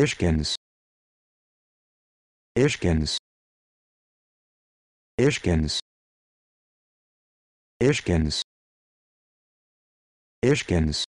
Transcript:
Ishkins. Ishkins. Ishkins. Ishkins. Ishkins.